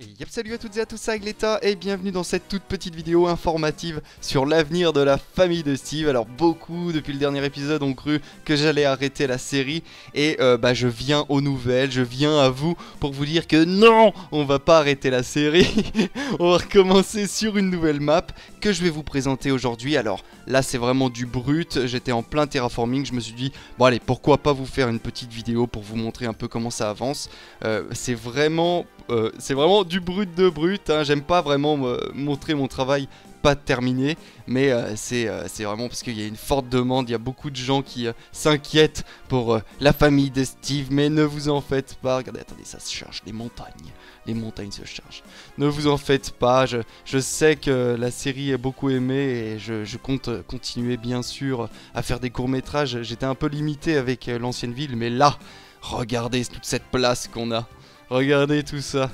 Yep, salut à toutes et à tous, c'est Agleta et bienvenue dans cette toute petite vidéo informative sur l'avenir de la famille de Steve. Alors beaucoup depuis le dernier épisode ont cru que j'allais arrêter la série et euh, bah je viens aux nouvelles, je viens à vous pour vous dire que non, on va pas arrêter la série. on va recommencer sur une nouvelle map que je vais vous présenter aujourd'hui. Alors là c'est vraiment du brut, j'étais en plein terraforming, je me suis dit bon allez pourquoi pas vous faire une petite vidéo pour vous montrer un peu comment ça avance. Euh, c'est vraiment euh, c'est vraiment du brut de brut. Hein. J'aime pas vraiment montrer mon travail pas terminé, mais euh, euh, c'est vraiment parce qu'il y a une forte demande. Il y a beaucoup de gens qui s'inquiètent pour la famille de Steve, mais ne vous en faites pas. Regardez, attendez, ça se charge, les montagnes. Les montagnes se chargent. Ne vous en faites pas, je, je sais que la série est beaucoup aimée et je, je, compte continuer bien sûr à faire des courts-métrages. J'étais un peu limité avec l'ancienne ville, mais là, regardez toute cette place qu'on a. Regardez tout ça.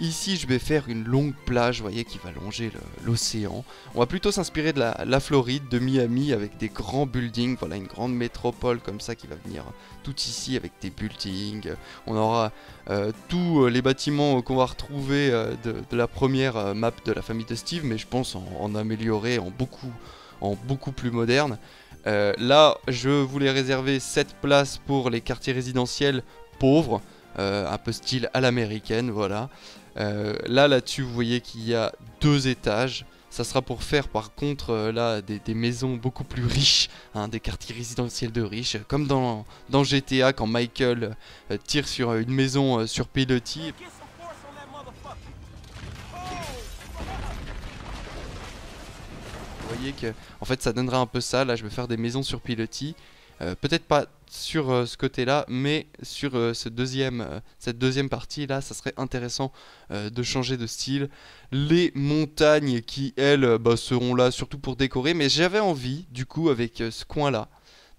Ici, je vais faire une longue plage, vous voyez, qui va longer l'océan. On va plutôt s'inspirer de la, Floride, de Miami, avec des grands buildings. Voilà, une grande métropole comme ça qui va venir tout ici avec des buildings. On aura euh, tous les bâtiments qu'on va retrouver euh, de, la première map de la famille de Steve, mais je pense en, en améliorer, en beaucoup, en beaucoup plus moderne. Euh, là, je voulais réserver cette place pour les quartiers résidentiels pauvres. Euh, un peu style à l'américaine, voilà. Euh, là, là-dessus, vous voyez qu'il y a deux étages. Ça sera pour faire par contre euh, là des, maisons beaucoup plus riches, hein, des quartiers résidentiels de riches, comme dans, dans GTA quand Michael tire sur une maison sur pilotis. Vous voyez que en fait ça donnera un peu ça, là je vais faire des maisons sur pilotis. Peut-être pas sur euh, ce côté-là, mais sur euh, deuxième, euh, cette deuxième partie-là, ça serait intéressant de changer de style. Les montagnes qui, elles, bah, seront là surtout pour décorer, mais j'avais envie, du coup, avec ce coin-là,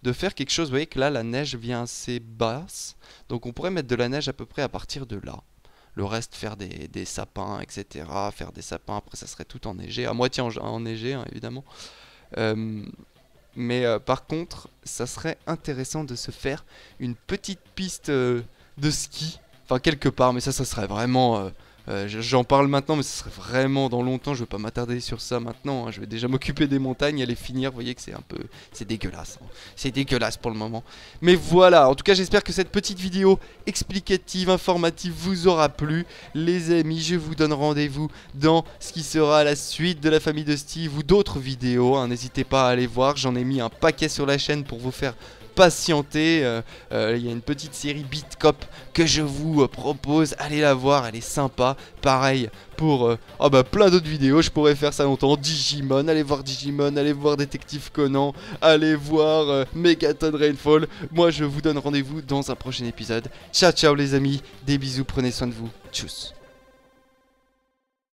de faire quelque chose. Vous voyez que là, la neige vient assez basse, donc on pourrait mettre de la neige à peu près à partir de là. Le reste, faire des, sapins, etc. Faire des sapins, après ça serait tout enneigé, à moitié enneigé, hein, évidemment. Mais euh, par contre, ça serait intéressant de se faire une petite piste euh, de ski. Enfin, quelque part, mais ça, ça serait vraiment euh, j'en parle maintenant, mais ce serait vraiment dans longtemps. Je vais pas m'attarder sur ça maintenant. Hein. Je vais déjà m'occuper des montagnes les finir. Vous voyez que c'est un peu. C'est dégueulasse. Hein. C'est dégueulasse pour le moment. Mais voilà. En tout cas, j'espère que cette petite vidéo explicative, informative vous aura plu. Les amis, je vous donne rendez-vous dans ce qui sera la suite de la famille de Steve ou d'autres vidéos. Hein. N'hésitez pas à aller voir. J'en ai mis un paquet sur la chaîne pour vous faire patienter. Euh, euh, il y a une petite série Bitcop que je vous euh, propose. Allez la voir, elle est sympa. Pareil pour oh bah, plein d'autres vidéos. Je pourrais faire ça longtemps. Digimon, allez voir Digimon, allez voir Détective Conan, allez voir Megaton Rainfall. Moi, je vous donne rendez-vous dans un prochain épisode. Ciao, ciao les amis. Des bisous, prenez soin de vous. Tchuss.